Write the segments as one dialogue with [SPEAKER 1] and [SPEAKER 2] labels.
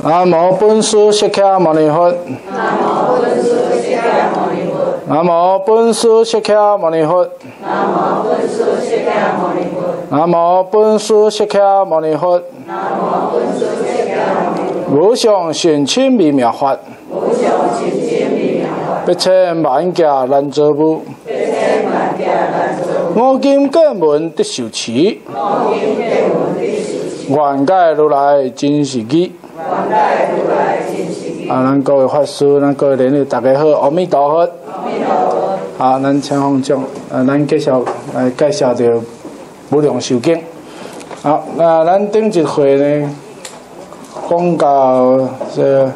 [SPEAKER 1] 南无本师释迦牟尼佛。
[SPEAKER 2] 南无本师释迦牟尼佛。
[SPEAKER 1] 南无本师释迦牟尼佛。
[SPEAKER 2] 南无本师释迦牟尼佛。
[SPEAKER 1] 南无本师释迦牟尼佛。
[SPEAKER 2] 无。
[SPEAKER 1] 上甚深微妙法，
[SPEAKER 2] 无上甚深微妙法，
[SPEAKER 1] 一千万劫难遭遇。
[SPEAKER 2] 一千万劫难遭遇。
[SPEAKER 1] 我今见闻得受持，
[SPEAKER 2] 我今见闻得受持，
[SPEAKER 1] 愿解如来真实义。啊，咱各位法师，咱各位莲友，大家好，阿弥陀佛。
[SPEAKER 2] 阿弥陀佛。
[SPEAKER 1] 啊，咱请方丈，啊，咱介绍来介绍着无量寿经。好，那咱顶一回呢，讲到这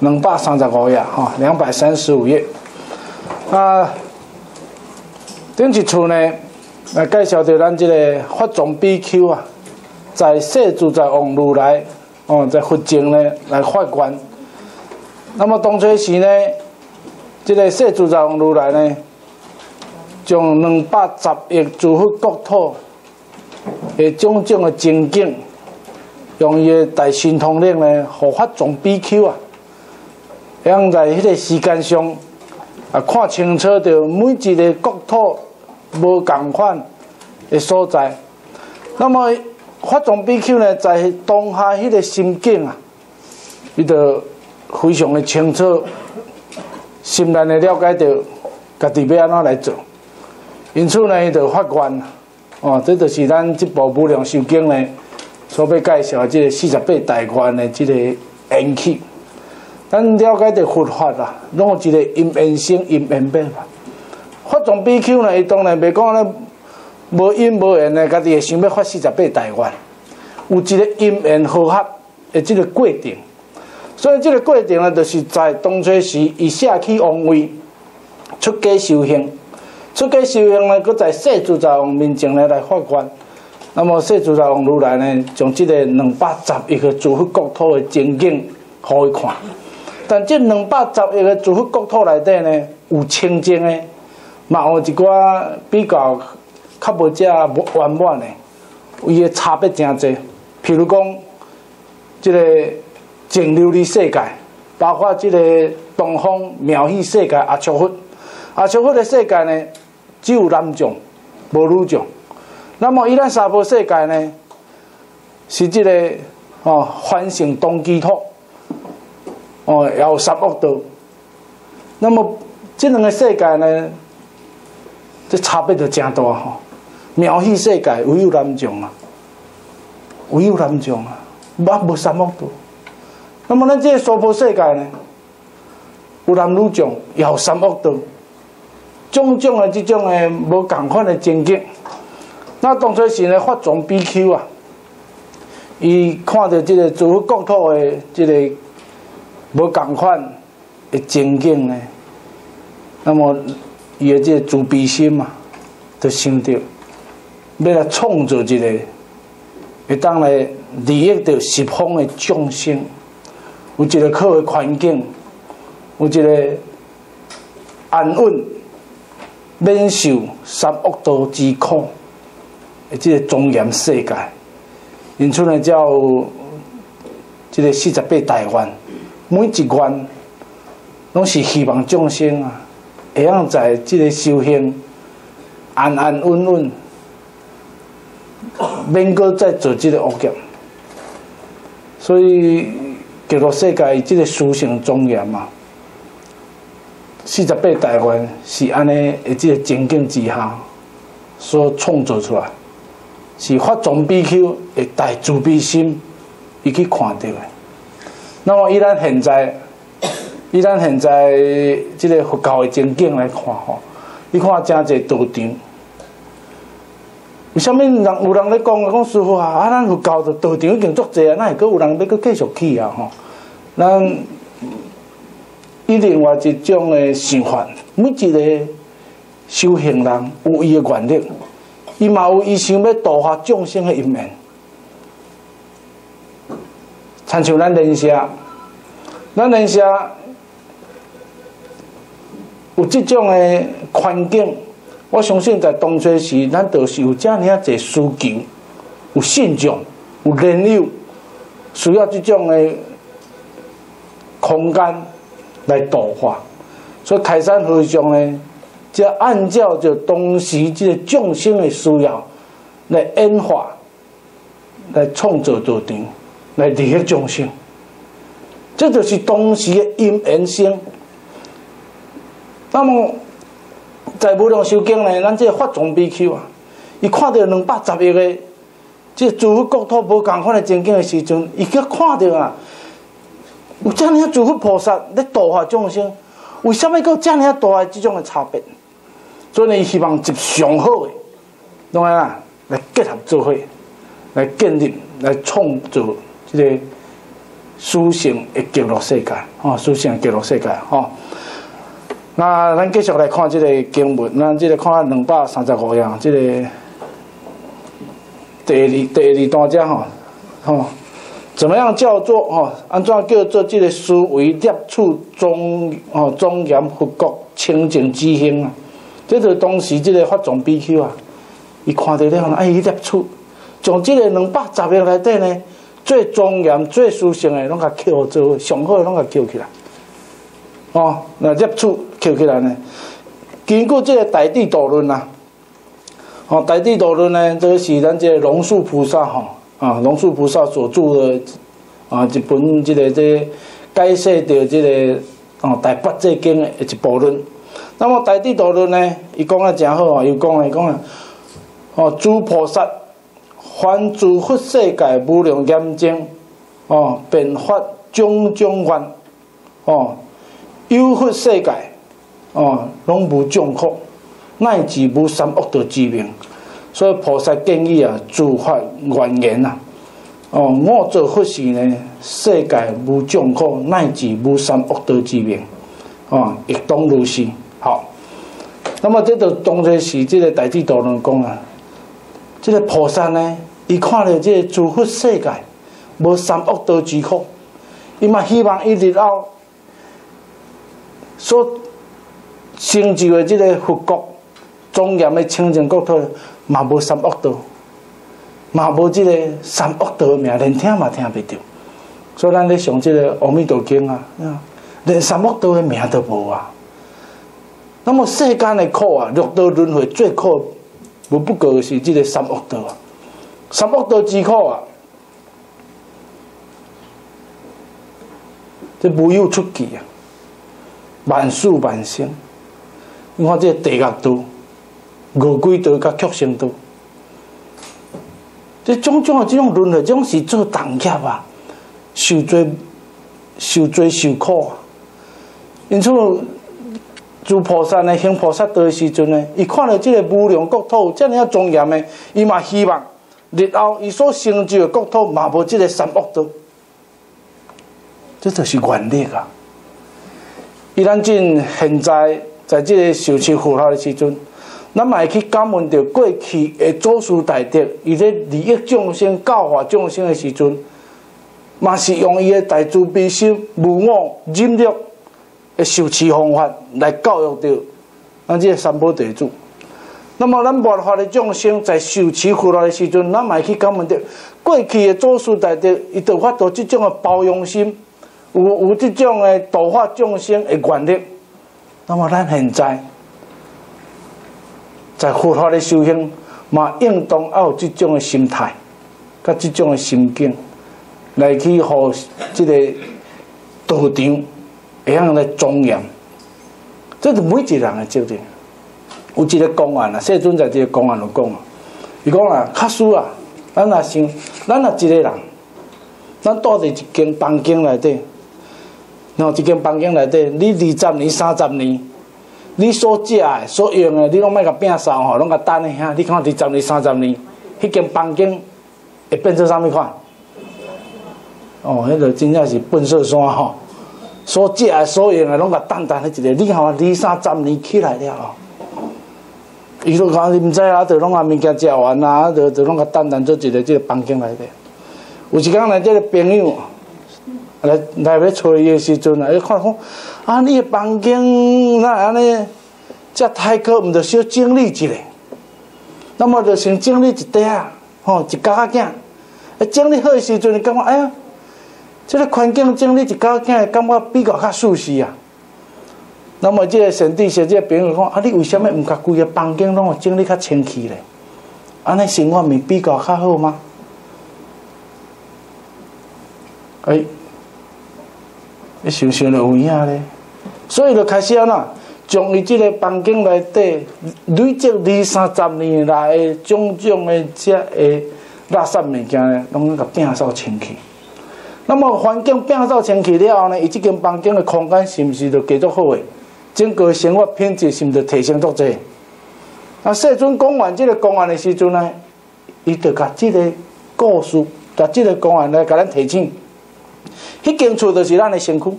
[SPEAKER 1] 两百三十五页，哈，两百三十五页。啊，顶一处呢，来介绍着咱这个法藏比丘啊，在世自在王如来，哦，在佛前呢来发愿。那么当初时呢？这个世自在王如来呢，将两百十亿诸佛国土的种种的情景，用伊的大神通力呢，护法总比丘啊，让在迄个时间上啊，看清楚着每一个国土无共款的所在。那么法总比丘呢，在当下迄个心境啊，伊就非常的清楚。心内的了解到家己要安怎来做，因此呢，伊就发愿，哦，这就是咱这部《无量寿经》呢所要介绍这个四十八大愿的这个缘起。咱了解到佛法啦，拢有一个因缘生、因缘灭法。法宗比丘呢，伊当然袂讲咧无因无缘呢，家己会想要发四十八大愿，有一个因缘合合的这个过程。所以，这个过程呢，就是在当初时，以下起王位，出家修行，出家修行呢，搁在世自在王面前呢来发愿。那么，世自在王如来呢，将这个两百十亿个诸佛国土的情景，互伊看。但这两百十亿个诸佛国土内底呢，有清净的，嘛有一寡比较较无遮圆满的，伊的差别真济。譬如讲，即个。净琉璃世界，包括即个东方妙喜世界阿丘佛，阿丘佛的世界呢，只有男众，无女众。那么伊咱娑婆世界呢，是即个哦，凡圣东基土，哦，有十恶道。那么这两个世界呢，这差别就真大吼。妙喜世界唯有男众啊，唯有男众啊，无无三恶道。那么咱这个娑婆世界呢，有男女众，有三恶道，种种的这种的无共款的境界。那当初是呢，法宗比丘啊，伊看到这个诸佛国土的这个无共款的境界呢，那么伊的这个慈悲心嘛，就想到要来创造一个会当来利益到十方的众生。有一个好的环境，有一个安稳、免受三恶道之苦的这个庄严世界，因此呢，叫这个四十八大愿，每一愿拢是希望众生啊，会让在这个修行安安稳稳，免搁再做即个恶业，所以。极乐世界即个殊胜庄严嘛，四十八大愿是安尼的即个情景之下所创造出来，是法宗比丘的大慈悲心伊去看到的。那么，以咱现在，以咱现在即个佛教的情景来看吼，你看真济道场，为虾米人有人咧讲讲师傅啊？啊，咱佛教的道场已经足济啊，哪会阁有人要阁继续去啊？吼！咱以另外一种的想法，每一个修行人有伊的原力，伊嘛有伊想要度化众生的一面。参像咱人社，咱人社有这种的环境，我相信在当初时，咱都是有遮尔啊侪需求，有信众，有人友，需要这种的。空间来度化。所以开山和尚呢，就按照着当时这个众生的需要来演化，来创造道场，来利益众生。这就是当时的因缘性。那么，在无量寿经呢，咱这个法藏比丘啊，伊看到两百十亿个这诸佛国土无共款的情景的时阵，伊去看到啊，有遮尔诸佛菩萨咧度化众生。为什么有遮尔大的这种的差别？所以呢，希望集上好的，懂吗？啦？来结合做伙，来建立、来创造这个殊胜的极乐世界，哦，殊胜的极乐世界，哦。那咱继续来看这个经文，咱这个看两百三十五页，这个第二第二段者吼，吼。怎么样叫做哦？安怎叫做这个思维摄处庄哦庄严佛国清净之兴啊？这就是当时这个法藏比丘啊，伊看到了哎，伊摄处从这个两百十页内底呢，最庄严、最殊胜的，拢甲扣做上好的，拢甲扣起来。哦，那摄处扣起来呢？经过这个大地道论啊，哦，大地道论呢，这个是咱这个龙树菩萨吼。啊，龙树菩萨所著的啊一本这个这解释着这个啊大八戒经的一部论。那么大地道论呢，伊讲啊真好啊，又讲来讲啊，哦，诸菩萨凡诸佛世界无量严经，哦，变发种种愿，哦，有佛世界，哦，拢无众苦，乃至无三恶道之名。所以菩萨建议啊，诸法愿言啊，哦，我做佛时呢，世界无众苦，乃至无三恶道之名，哦，亦当如是。好，那么这就当作是这个大智度论讲啊，这个菩萨呢，伊看到这个诸佛世界无三恶道之苦，伊嘛希望伊日后所成就的这个佛国庄严的清净国土。嘛无三恶道，嘛无即个三恶道的名，连听嘛听袂着。所以咱咧上即个《阿弥陀经》啊，连三恶道的名都无啊。那么世间的苦啊，六道轮回最苦，无不过是即个三恶道啊。三恶道之苦啊，这无有出奇啊，万数万生。你看这地狱道。五鬼道甲畜生道，这种种的这种轮回，这种是做重业啊，受罪、受罪、受苦啊。因此，诸菩萨呢，行菩萨道的时阵呢，伊看到这个无量国土这样庄严的，伊嘛希望日后伊所成就的国土嘛无这个三恶道，这就是愿力啊。伊咱今现在在这个受持佛法的时阵。咱嘛会去感恩着过去的祖师大德，伊咧利益众生、教化众生的时阵，嘛是用伊的大慈悲心、无我、忍辱的受持方法来教育着咱这三宝地主。那么咱佛法的众生在受持苦来的时阵，咱嘛会去感恩着过去的祖师大德，伊就发到即种的包容心，有有即种的度化众生的愿力。那么咱现在。在佛法的修行，嘛应当要有这种的心态，甲这种的心境，来去互这个道场会样来庄严。这是每一个人的责任。有一个公案啊，世尊在这个公案就讲啊，伊讲啊，卡输啊，咱若想，咱若一个人，咱住伫一间房间内底，然后一间房间内底，你二十年、三十年。你所食的、所用的，你拢莫甲摒扫吼，拢甲等的遐。你看二十年、三十年，迄间房间会变成啥物款？哦，迄个真正是粪扫山吼。所食的、所用的，拢甲等等迄一个。你看二三十年起来了哦，伊都讲你毋知啊，着拢啊物件食完啊，着着拢甲等等做一个即个房间内底。有一工来，即个朋友来来要找伊的时阵啊，伊看讲。啊！你的房间那安尼，遮太可，毋着小整理一下。那么就先整理一块啊，吼，一角仔囝。啊，整理好的时阵，你感觉哎呀，这个环境整理一搞起来，感觉比较较舒适啊。那么这个神帝小姐朋友讲，啊，你为什么唔甲规个房间拢整理较清气咧？安尼生活咪比较较好吗？哎，你想想就有影咧。所以就开始安怎，将伊即个房间内底累积二三十年来的种种的遮个垃圾物件咧，拢甲摒扫清气。那么环境摒扫清气了后呢，伊即间房间的空间是毋是就继续好诶？整个生活品质是毋是提升足济？啊，细阵讲完即个公案的时阵呢，伊就甲即个故事，甲即个公案来甲咱提醒。迄间厝就是咱的身躯。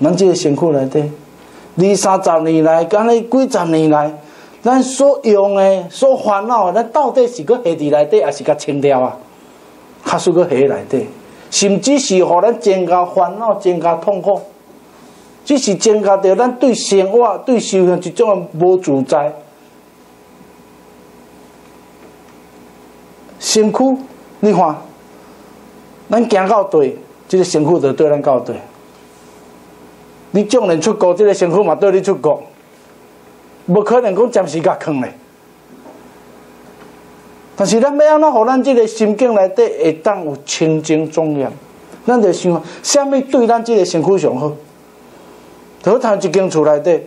[SPEAKER 1] 咱即个身躯内底，二三十年来，敢若几十年来，咱所用的、所烦恼，咱到底是搁下伫内底，还是甲清掉啊？还是搁下内底？甚至是互咱增加烦恼、增加痛苦，只是增加着咱对生活、对修行一种无自在。身躯，你看，咱行到对，即个身躯就对咱到对。你众人出国，即个身躯嘛对你出国，无可能讲暂时甲坑咧。但是咱要安怎，互咱即个心境内底会当有清净庄严，咱就想，什么对咱即个身躯上好？好谈一间厝内底，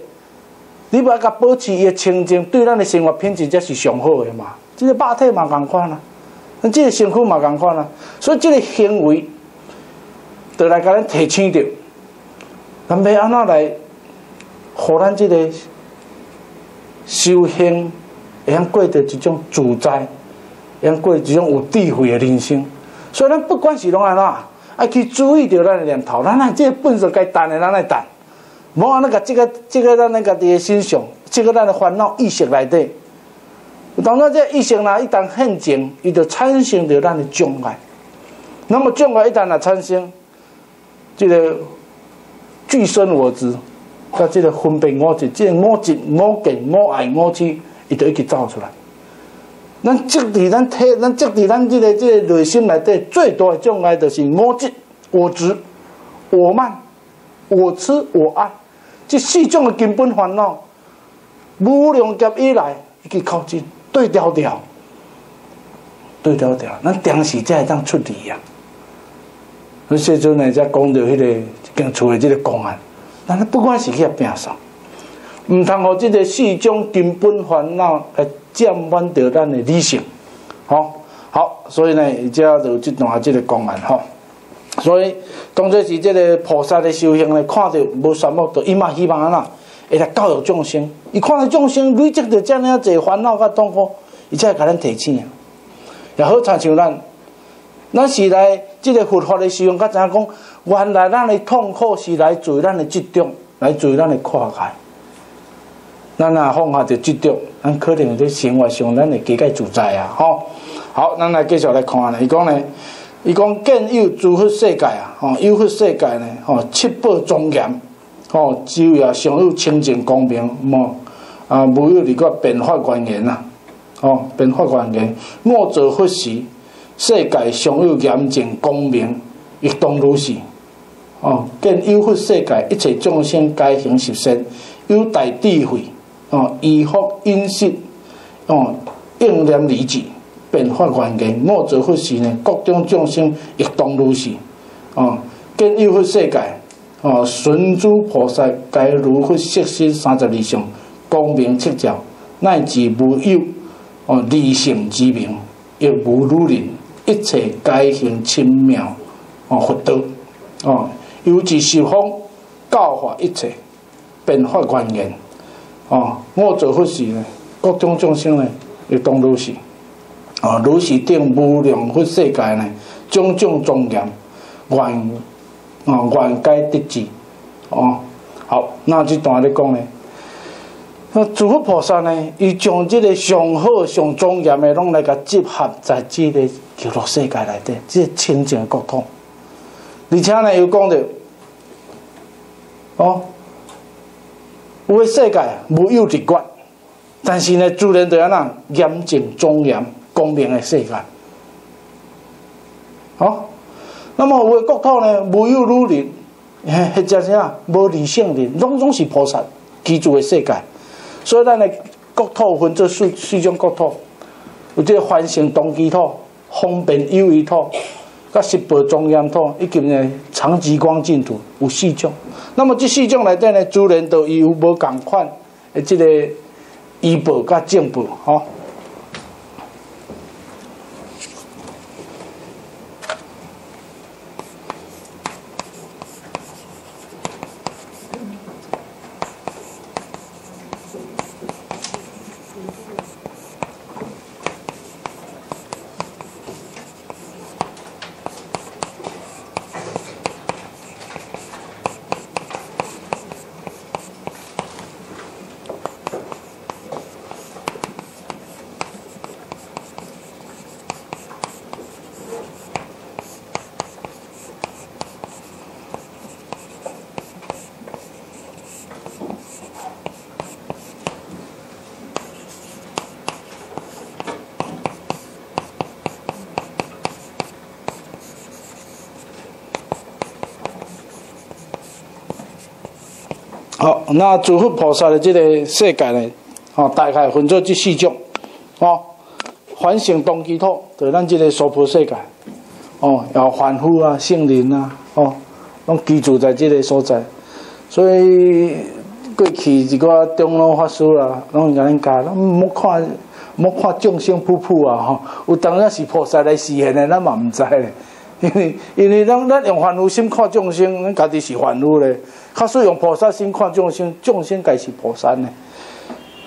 [SPEAKER 1] 你要甲保持伊的清净，对咱的生活品质才是上好的嘛。即个肉体嘛共款啊，咱这个身躯嘛共款啊，所以这个行为，就来甲咱提醒着。咱要安怎来，互咱即个修行，会晓过着一种自在，会晓过一种有智慧的人生。所以咱不管是拢安怎，爱去注意着咱的念头，咱来即个本事该淡的，咱来淡。无安尼甲即个即个咱的家己的心上，即个咱的烦恼意识内底，当咱这意识若一旦现前，伊就产生着咱的障碍。那么障碍一旦若产生，即个。具身我执，甲即个分别我执，即个我执、我见、我爱、我痴，伊就一直走出来。咱积伫咱体，咱积伫咱即个即个内心内底最大的障碍，就是我执、我执、我慢、我痴、我爱，这四种的根本烦恼，无量劫以来一直靠近对调调，对调调，咱当时才会当出离呀。所以阵呢，才讲到迄个。跟厝的这个公案，咱不管是去变啥，毋通互这个四种根本烦恼来占满着咱的理性，吼？好，所以呢，伊遮就这段这个公案吼，所以当作是这个菩萨的修行呢，看到无什么，就伊嘛希望安怎会来教育众生，伊看到众生累积着遮尔济烦恼甲痛苦，伊才会甲咱提醒啊，也好参像咱，咱是来即个佛法的修行，甲知影讲。原来咱的痛苦是来自于咱的执着，来自于咱的跨界。咱若放下着执着，咱可能在生活上咱会加介自在啊！吼，好，咱来继续来看咧。伊讲呢，伊讲见有诸佛世界啊，吼，有佛世界呢，吼，七宝庄严，吼，只也上有清净光明，无啊，无有哩个变化关严呐，吼，变化关严，莫作佛时，世界上有严净光明，亦当如是。哦，见有佛世界一切众生皆行十善，有大智慧，哦，依福因识，哦，应念理智，变化环境，莫作佛时呢，各种众生亦当如是。哦，见有佛世界，哦，纯诸菩萨皆如佛色身三十二相，光明赤照，乃至无有，哦，离性之名，亦无如人，一切皆行清妙，哦，佛道，哦。由其是方教化一切，变化观念。哦，我做佛时呢，各种众生呢，亦当如是。哦，如是定无量佛世界呢，种种庄严，愿哦愿皆得之。哦，好，那这段咧讲呢，那诸佛菩萨呢，伊将这个上好上庄严的，拢来甲集合在这个极乐世界内底，这清净国土。而且呢，又讲着，哦，有个世界无有直觉，但是呢，自然就安那严谨庄严光明的世界。好，那么有的国土呢，无有女人，或者啥无理性人，拢总是菩萨居住的世界。所以咱的国土分做四四种国土，有这个繁盛东基土、方便有余土、甲十八庄严土，以及呢长极光净土，有四种。那么这四种内底呢，自然都有无共款的这个医报甲正报，吼。好，那诸佛菩萨的这个世界呢，哦，大概分作这四种，哦，凡圣东基土，就咱这个娑婆世界，哦，然后凡夫啊、圣人啊，哦，拢居住在这个所在，所以过去一个中老法师啦，拢甲恁教，咱莫看莫看众生普普啊，吼，有当然是菩萨来示现的，咱嘛毋知咧。因为因为咱咱用凡夫心看众生，咱家己是凡夫咧；，较使用菩萨心看众生，众生该是菩萨咧。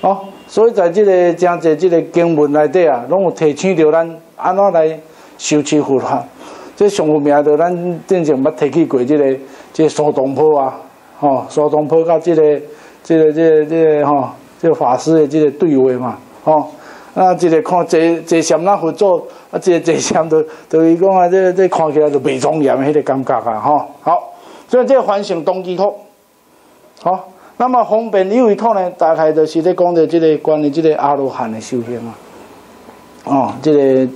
[SPEAKER 1] 哦，所以在这个真侪这个经文内底啊，拢有提醒着咱安怎来修持佛法。这上有名着咱之前捌提起过这个这苏东坡啊，吼，苏东坡甲这个这个这个这个吼，这个法师的这个对话嘛，吼。啊，一个看坐坐禅那佛祖，啊，一个坐禅都 都伊讲啊，这这看起来就未庄严迄个感觉啊，吼，好，所以这反省动机土，好，那么方便有一套呢，大概就是咧讲的这个关于这个阿罗汉的修行啊，哦，这个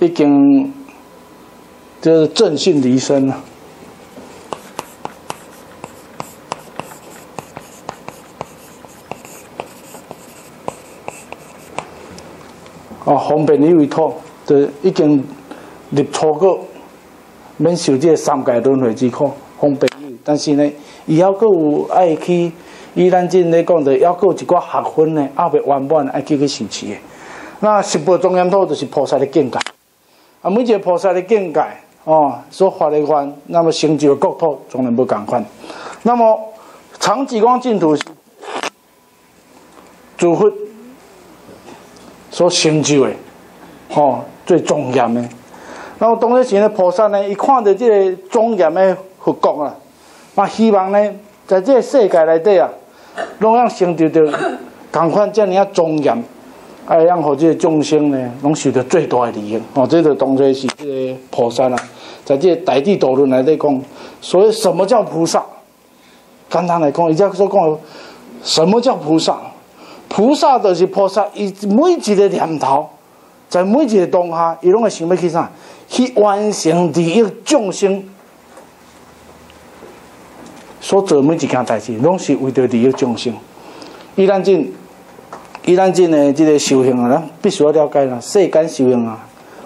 [SPEAKER 1] 已经就是正信离身了。哦，方便有一套，就已经入初果，免受这三界轮回之苦，方便你。但是呢，以后佫有爱去，以咱今咧讲的，还佫有一寡学分呢，还未完满，爱去去受持的。那十八庄严土就是菩萨的境界，啊，每一个菩萨的境界，哦，所发的愿，那么成就的国土，当然不共款。那么长极光净土，诸佛。所成就的，哦，最庄严的。然后当时呢，菩萨呢，一看到这个庄严的佛国啊，啊，希望呢，在这个世界内底啊，拢让成就着同款这样庄严，啊，让好这个众生呢，拢受到最大的利益。哦，这个当初是这个菩萨啊，在这个大地道论里底讲，所以什么叫菩萨？简单来讲，伊家所讲，什么叫菩萨？菩萨就是菩萨，伊每一个念头，在每一个当下，伊拢会想要去啥？去完成利益众生所做每一件代志，拢是为着利益众生。伊咱真，伊咱真的这个修行啊，咱必须要了解啦。世间修行啊，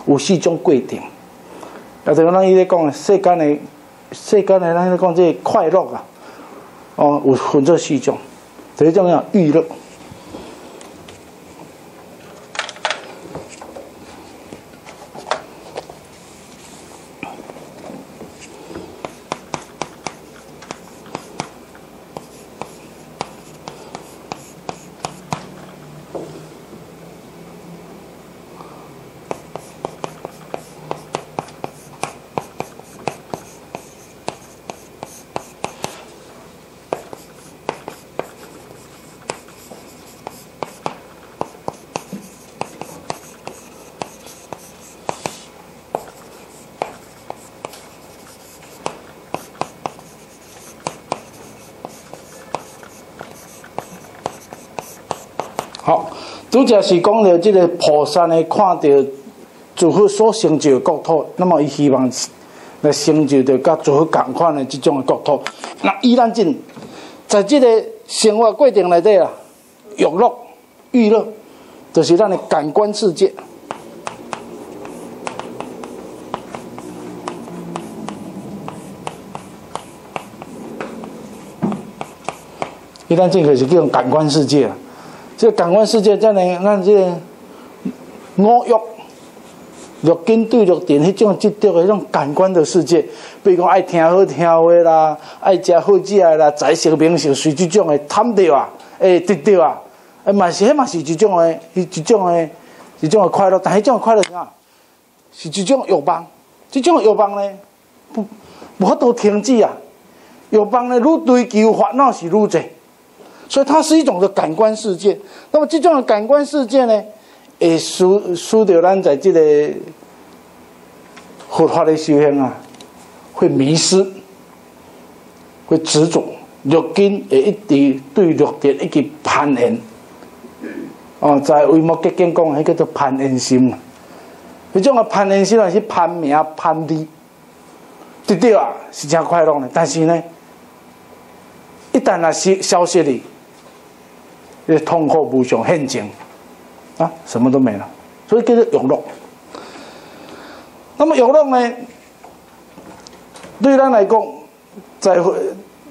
[SPEAKER 1] 有四种规定。啊，就咱伊咧讲世间的，世间的咱咧讲这快乐啊，哦，有分做四种。第一种叫娱乐。好，主要是讲到这个菩萨呢，看到诸佛所成就的国土，那么伊希望来成就着甲做共款的即种的国土。那伊咱真在即个生活过程内底啊，娱乐、娱乐，就是咱的感官世界。伊咱这个是叫感官世界，这个感官世界，咱呢，咱这个五欲。六根对六电，迄种执着的迄种感官的世界，比如讲爱听好听话啦，爱食好食的啦，财色名食，随即种的贪着啊，会得着啊，诶嘛是迄嘛是一种的，迄一种的，一种的快乐。但迄种快乐是啥？是一种欲望，这种欲望呢，不无法度停止啊。欲望呢，愈追求烦恼是愈侪，所以它是一种的感官世界。那么这种的感官世界呢？会使使得咱在这个佛法的修行啊，会迷失，会执着，六根会一直对六点一直攀缘。哦，在为末结经讲，迄叫做攀缘心。迄种个攀缘心啊，是攀名攀利，对对啊，是真快乐的。但是呢，一旦啊消消息哩，这痛苦无常现前。啊，什么都没了，所以叫做永乐。那么永乐呢？对咱来讲，在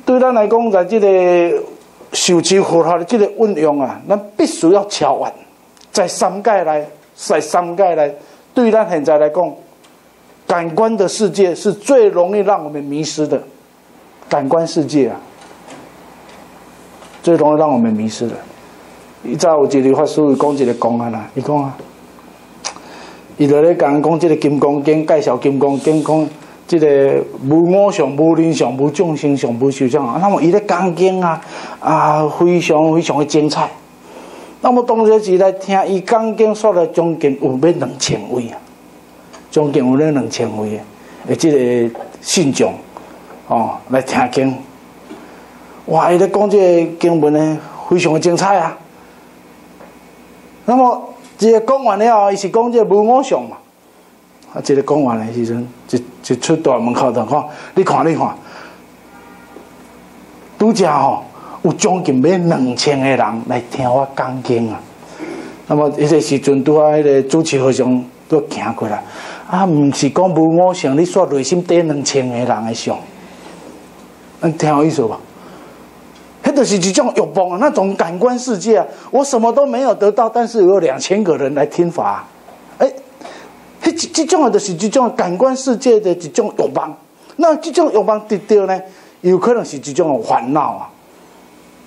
[SPEAKER 1] 对咱来讲，在这个受持佛法的这个运用啊，咱必须要敲完，在三界来，在三界来，对咱现在来讲，感官的世界是最容易让我们迷失的，感官世界啊，最容易让我们迷失的。伊早有一个法师讲一个讲啊啦，伊讲啊，伊在咧讲讲即个金刚经，介绍金刚经，讲即个无我相、无人相、无众生相、无寿相啊。那么伊咧讲经啊，啊，非常非常的精彩。那么当时是来听伊讲经，说了将近有要两千位啊，将近有咧两千位的，诶，即个信众哦来听经。哇，伊咧讲即个经文呢，非常的精彩啊。那么，这个讲完了以后，伊是讲这无我相嘛？啊，这个讲完的时阵，就就出大门口头看，你看你看，拄则吼有将近要两千个人来听我讲经啊。那么，迄个时阵拄啊，迄个主持和尚都行过来，啊，毋是讲无我相，你说内心底两千个人的相，嗯，听有意思吧？就是一种欲望，那种感官世界啊，我什么都没有得到，但是有两千个人来听法，哎，这这种就是这种感官世界的一种欲望。那这种欲望得到呢，有可能是一种烦恼啊。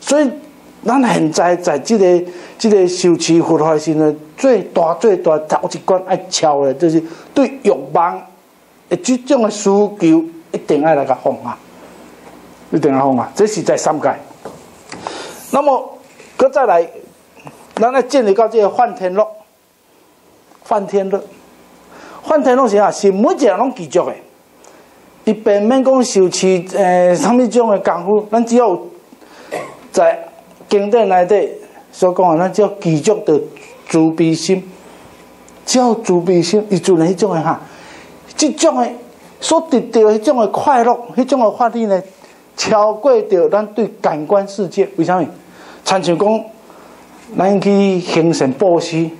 [SPEAKER 1] 所以，咱现在在这个这个修持佛法时呢，最大最大头一关爱敲的，就是对欲望的这种的需求，一定要来个放啊，一定要放啊，这是在三界。那么，搁再来，咱来建立到这个梵天乐，梵天乐，梵天乐是啊，是每一个人拢记住的。伊并免讲受持诶，什么种的功夫，咱只要在经典内底所讲的，咱只要记住的慈悲心，只要慈悲心，伊就能迄种的哈，这种的所得到迄种的快乐，迄种的法力呢，超过着咱对感官世界，为啥物？参像讲，咱去行善布施，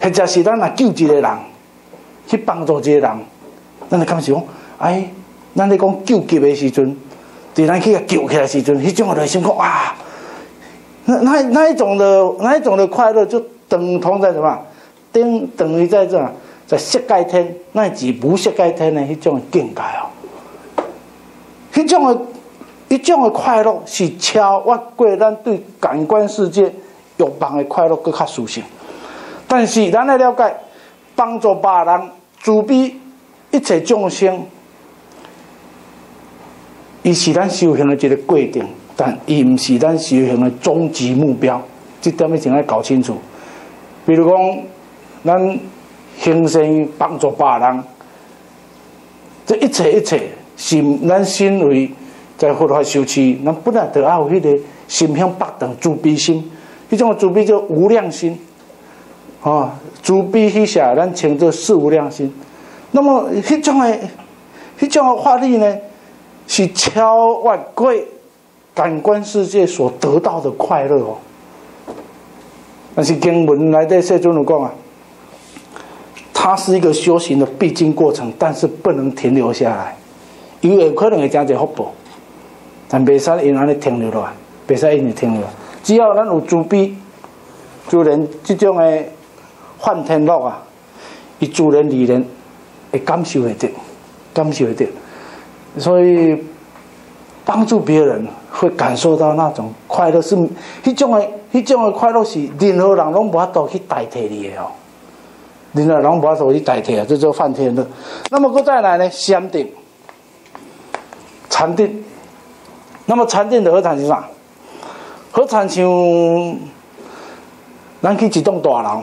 [SPEAKER 1] 或者是咱来救一个人，去帮助一个人，咱就感受讲，哎，咱咧讲救急的时阵，伫咱去救起来时阵，迄种内心讲哇，那那那一种的那一种的快乐，就等同在什么？等等于在这，在色界天，那是无色界天的迄种境界哦，迄种的。一种的快乐是超越过咱对感官世界欲望的快乐更较舒适。但是咱来了解，帮助别人、慈悲一切众生，伊是咱修行的一个过程，但伊毋是咱修行的终极目标。这点一定要搞清楚。比如讲，咱行善帮助别人，这一切一切是咱身为。在佛法修持，咱本来就要有迄个心向北等慈悲心，迄种慈悲叫无量心，啊，慈悲迄下咱称作四无量心。那么迄种诶、迄种的法力呢，是超越过感官世界所得到的快乐哦。但是经文来对世尊有讲啊，它是一个修行的必经过程，但是不能停留下来，因为可能会增一福报，但袂使因安尼停留落来，袂使因尼停留。只要咱有慈悲，自然即种的幻天乐啊，伊自然而然会感受会得，感受会得。所以帮助别人会感受到那种快乐，是迄种的。迄种的快乐是任何人拢无法度去代替你的哦，任何人拢无法度去代替啊，这叫梵天乐。那么，搁再来呢？禅定，禅定。那么，禅定的何谈是啥？何谈像咱去一栋大楼，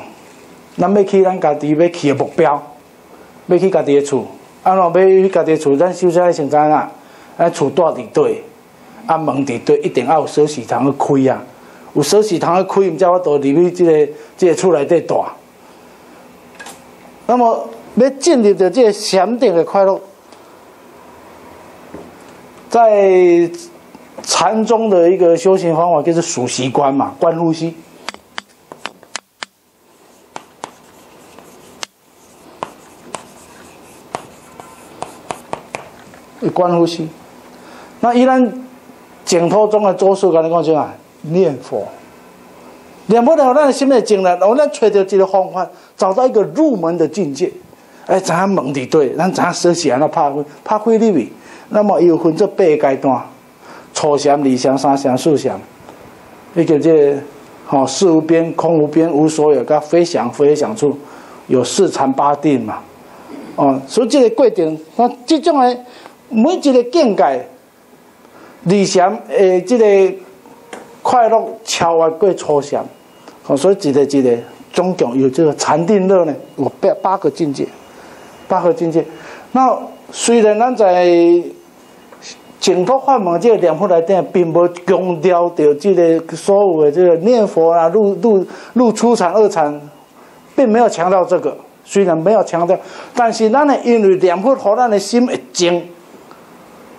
[SPEAKER 1] 咱要去咱家己要去的目标，要去家己的厝，啊，若要去家己的厝，咱首先先知影，啊，厝住伫对，啊，门伫对，一定要有锁匙通去开啊。有锁匙通去开，毋才我到入去即个即个厝内底住。那么要进入到这个禅定的快乐，在禅宗的一个修行方法就是数息观嘛，观呼吸，观呼吸。那依然净土中的祖师跟你讲啥？念佛，念佛了，咱心会静了，然后咱揣到这个方法，找到一个入门的境界。哎，怎样门伫对？咱怎样舍起安那拍开？拍开入去，那么又分做八个阶段：初禅、二禅、三禅、四禅。一个这，吼，事无边，空无边，无所有，甲非想非想处，有四禅八定嘛。哦，所以这个过程，那这种的每一个境界，二禅诶，这个。快乐超越过初禅，好，所以一个一个总共有这个禅定乐呢，有八八个境界，八个境界。那虽然咱在净土法门这个念佛来底，并无强调到这个所有的这个念佛啊，入入入初禅、二禅，并没有强调这个。虽然没有强调，但是咱呢，因为念佛，和咱的心会静。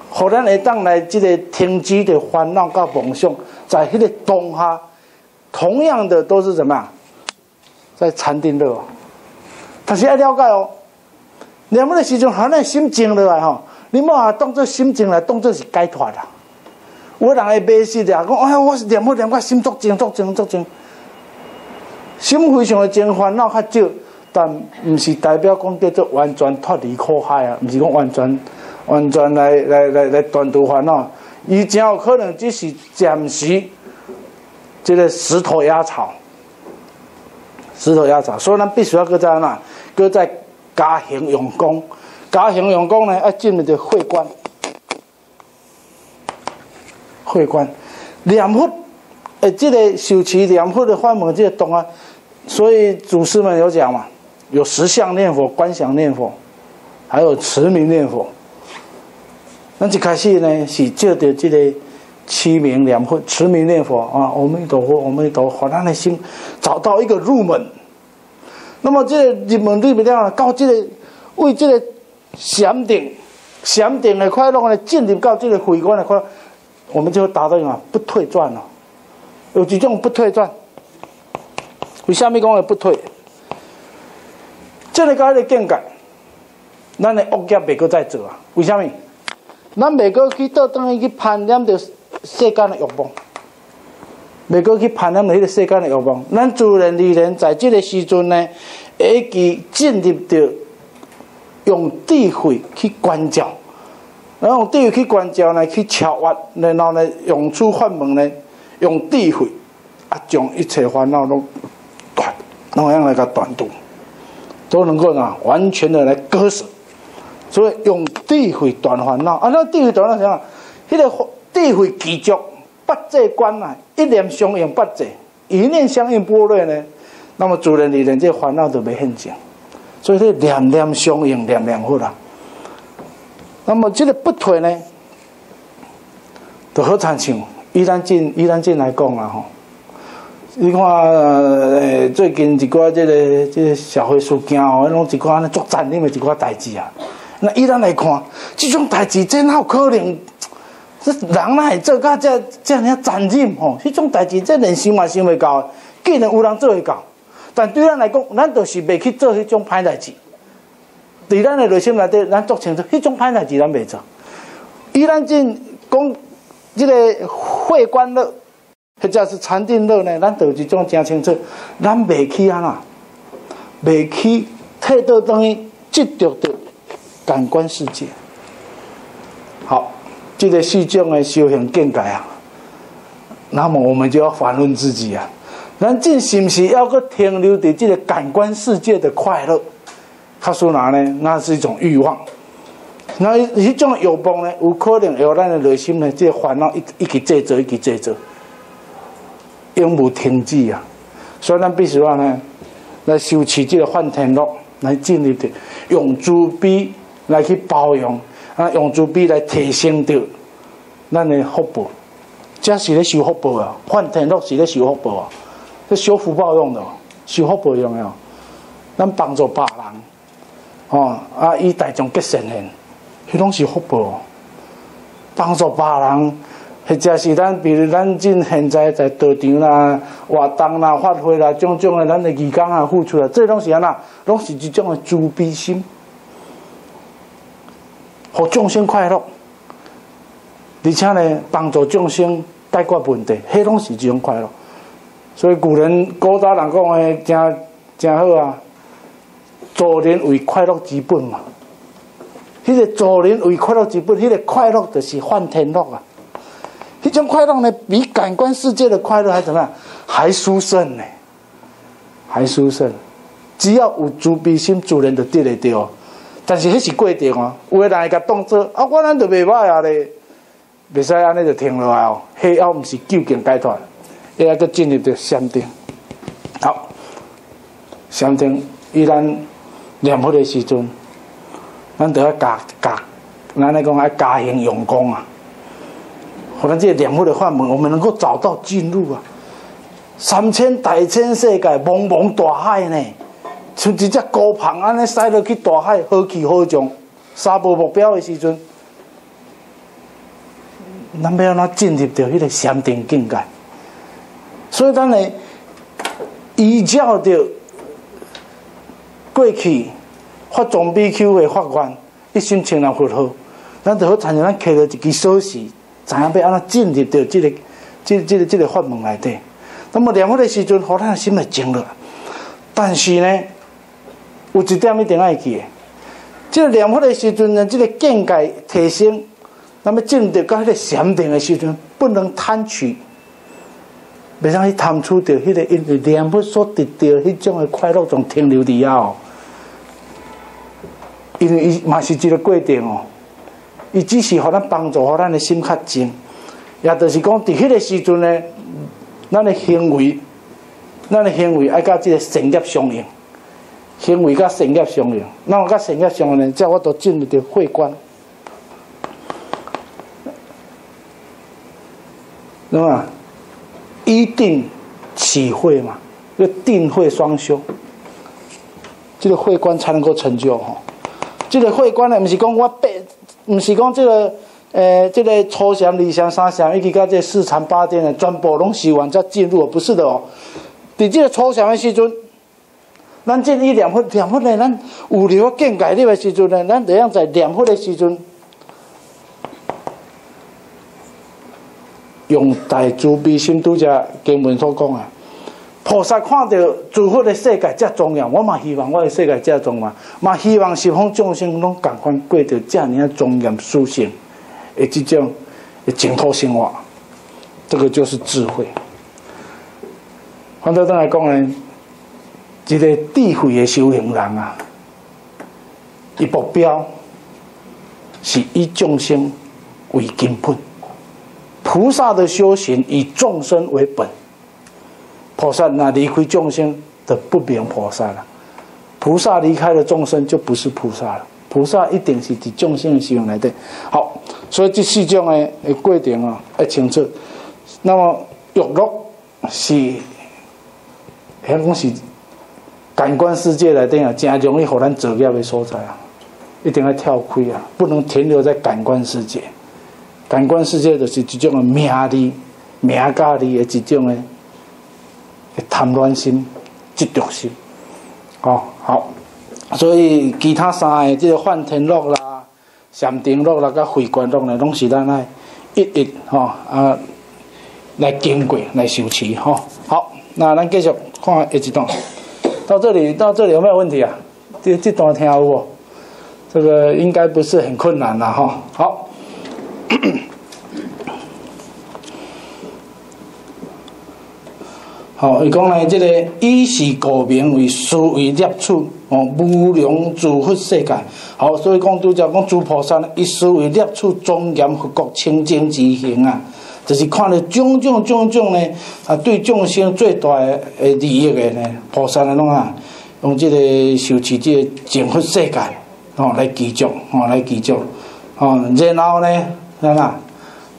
[SPEAKER 1] 互咱会当来即个停止的烦恼甲梦想，在迄个当下，同样的都是怎么样，在禅定乐。但是要了解哦，念佛的时阵，互咱心静落来吼，你莫啊当作心情来，当作是解脱啦。有人会迷失的，讲哎呀，我是念佛念我心足静足静足静，心非常的静，烦恼较少，但毋是代表讲叫做完全脱离苦海啊，毋是讲完全。完全来来来来断除烦恼，伊真有可能只是暂时，这个石头压草，石头压草，所以咱必须要搁在哪，搁在加行用功，加行用功呢，要进入的会观，会观，念佛，诶，这个修持念佛的法门，这个懂啊，所以祖师们有讲嘛，有十相念佛、观想念佛，还有持名念佛。咱一开始呢，是借着这个七名念佛、持名念佛啊，阿弥陀佛，阿弥陀佛，咱的心找到一个入门。那么这个入门对不了，到这个为这个禅定、禅定的快乐呢，进入到这个慧观的快乐，我们就达到什么？不退转了。有几种不退转？为什么讲的不退？这个高的境界，咱的恶业别个再做啊？为什么？咱袂过去倒当去去攀染着世间的欲望，袂过去攀染着迄个世间的欲望。咱自然而然在这个时阵呢，会去进入着用智慧去关照，然后用智慧去关照呢，去超越，然后呢，用出法门呢，用智慧啊，将一切烦恼都断，那样来个断度，都能够呢，完全的来割舍。所以用智慧断烦恼，啊，那智慧断恼啥？迄个智慧具足八界观啊，一念相应八界，一念相应般若呢，那么自然而然这烦恼就袂现前。所以说念念相应，念念佛啦。那么这个不退呢，就好参像依然进依然进来讲啊吼。你看，呃，最近一寡这个这个社会事件哦，拢一寡安尼作战，你咪一寡代志啊。那依咱来看，这种代志真好可能，这人哪会做到这这样残忍吼？这种代志真连想嘛想袂到，竟然有人做会到。但对咱来讲，咱就是未去做迄种歹代志。伫咱的内心内底，咱做清楚，迄种歹代志咱未做。依咱正讲这个会观乐，或者是禅定乐呢，咱就是种真清楚，咱未去安那，未去太多等于执着的感官世界。好，这个四种的修行境界啊，那么我们就要反问自己啊，咱正是不是要搁停留在这个感官世界的快乐？他说哪呢？那是一种欲望。那一种欲望呢，有可能让咱的内心呢，这烦恼一一直制造，一直制造，永无停止啊！所以咱必须话呢，来修持这个幻天乐，来建立的用慈悲来去包容，啊，用慈悲来提升着咱的福报。这是咧修福报啊！幻天乐是咧修福报啊！这修福报用的，修福报用的。咱帮助别人，哦，啊，以大众结善缘。迄拢是福报，帮助别人，或者是咱，比如咱今现在在道场啦、活动啦、发挥啦，种种的咱的义工啊、付出啊，这拢是安那，拢是一种的慈悲心，互众生快乐，而且呢，帮助众生解决问题，迄拢是一种快乐。所以古人古早人讲的真真好啊，做人为快乐之本嘛。迄个做人为快乐之本，迄个快乐就是幻天乐啊！迄种快乐呢，比感官世界的快乐还怎么样？还殊胜呢？还殊胜！只要有慈悲心，自然就得得到。但是迄是过程啊，有的人会甲当做啊，我咱就袂歹啊咧，袂使安尼就停落来哦。迄要毋是究竟解脱，要个进入到禅定。好，禅定依然念佛的时阵。咱得要加加，咱来讲要加行用功啊！可能这两步的法门，我们能够找到进入啊！三千大千世界，茫茫大海呢，像一只孤螃安尼驶落去大海，好去好从，三无目标的时阵，咱要安怎进入到迄个禅定境界？所以咱呢，依照着过去。发装备 Q 的法官一心清凉佛号，咱就好参像咱开了一支锁匙，知影要安怎进入到这个、这、这个、这个法门内底。那么念佛的时阵，好咱心来静落。但是呢，有一点一定爱记的，这个念佛的时阵呢，这个境界提升，那么进入到迄个禅定的时阵，不能贪取，袂当去贪取到迄个因为念佛所得到迄种的快乐，仲停留伫遐。因为伊嘛是一个过程哦，伊只是互咱帮助，互咱的心较静，也就是讲，伫迄个时阵呢，咱的行为，咱的行为爱甲即个善业相应，行为甲善业相应，那我甲善业相应呢，这我都进入着会观，那么一定起会嘛，要定会双修，这个会观才能够成就哈。这个会观呢，不是讲我背，不是讲这个，诶，这个初禅、二禅、三禅，以及到这四禅八定的，全部拢修完才进入，不是的哦。在这个初禅的时阵，咱这一念佛、念佛呢，咱有了境界的时阵呢，咱怎样在念佛的时阵，用大慈悲心拄则经文所讲啊。菩萨看到诸佛的世界遮重要，我嘛希望我的世界遮重要，嘛希望十方众生拢共款过着遮尔啊庄严殊胜的这种的净土生活，这个就是智慧。反倒当来讲呢，一个智慧的修行人啊，伊目标是以众生为根本，菩萨的修行以众生为本。菩萨那离开众生的不明菩萨了，菩萨离开了众生就不是菩萨了。菩萨一定是伫众生的修行来的。好，所以这四种的的过程啊要清楚。那么欲乐是，香讲是感官世界来底啊，真容易互咱作业的所在啊。一定要跳开啊，不能停留在感官世界。感官世界就是一种的名利、名价利的一种的贪婪心、执着心。哦，好，所以其他三个，即个幻天乐啦、禅定乐啦、甲慧观乐呢，拢是咱来一一吼啊来经过、来修持吼。好，那咱继续看下一段。到这里，到这里有没有问题啊？这这段听有无？这个应该不是很困难了吼。好。好，伊讲呢，这个以是故名为思维摄取哦，无量诸佛世界。好，所以讲拄则讲诸菩萨呢，以思维摄取庄严佛国清净之行啊，就是看了种种种种呢啊，对众生最大诶利益的呢，菩萨呢拢啊，用这个受持这个净佛世界哦来记住哦来记住哦，然后呢，哪啊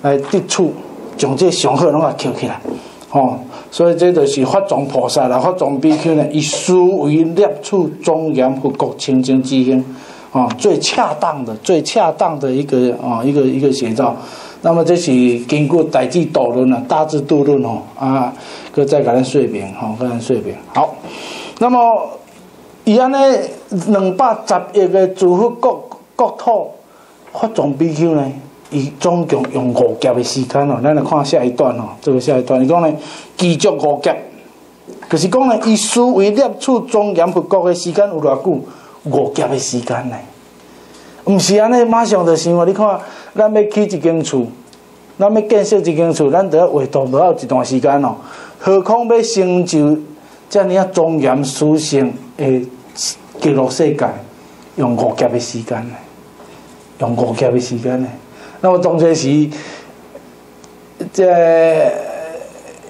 [SPEAKER 1] 来得处将这上好拢啊捡起来哦。所以这就是法藏菩萨啦，法藏比丘呢，以思维摄取庄严佛国清净之心，啊，最恰当的、最恰当的一个啊，一个一个写照。那么这是经过大智度论啊，大智度论哦，啊，搁再给咱说明，吼，给咱说明。好，那么伊安尼两百十亿个诸佛国国土，法藏比丘呢？伊总共用五劫的时间哦，咱来看下一段哦。这个下一段，伊讲呢，继续五劫，就是讲呢，伊思维摄取庄严佛国的时间有偌久？五劫的时间呢？毋是安尼，马上就想哦。你看，咱要起一间厝，咱要建设一间厝，咱得要画图，都要一段时间哦。何况要成就遮尔啊庄严殊胜的极乐世界，用五劫的时间呢？用五劫的时间呢？那么中间时，这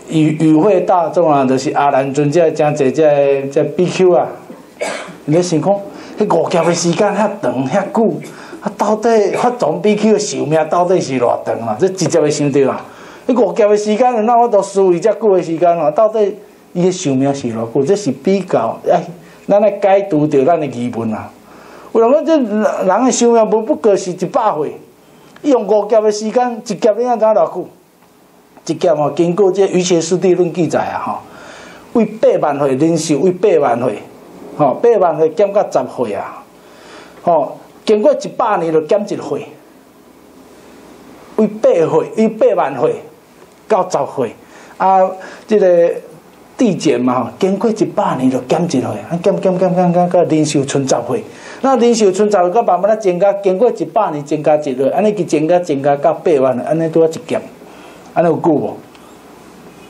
[SPEAKER 1] 与与会大众啊，就是阿兰尊者真济这这 BQ 啊，你想讲，迄五劫的时间遐长遐久，啊，到底发藏 BQ 的寿命到底是偌长啊？这直接会想到啊，迄五劫的时间，那我都思维遮久的时间啊，到底伊的寿命是偌久？这是比较哎，咱来解读着咱的疑问啊。为什么这人的寿命不不过是一百岁？用五劫的时间，一劫你影知偌久？一劫吼，经过这《瑜伽师地论》记载啊，吼，为八万岁人寿为八万岁，吼，八万岁减到十岁啊，吼，经过一百年就减一岁，为八岁，为八万岁到十岁，啊，这个递减嘛，吼，经过一百年就减一岁，啊，减减减减减，到人寿剩十岁。那人寿存在个慢慢咧增加，经过一百年增加一岁，安尼去增加增加到八万，安尼拄啊一劫，安尼有久无？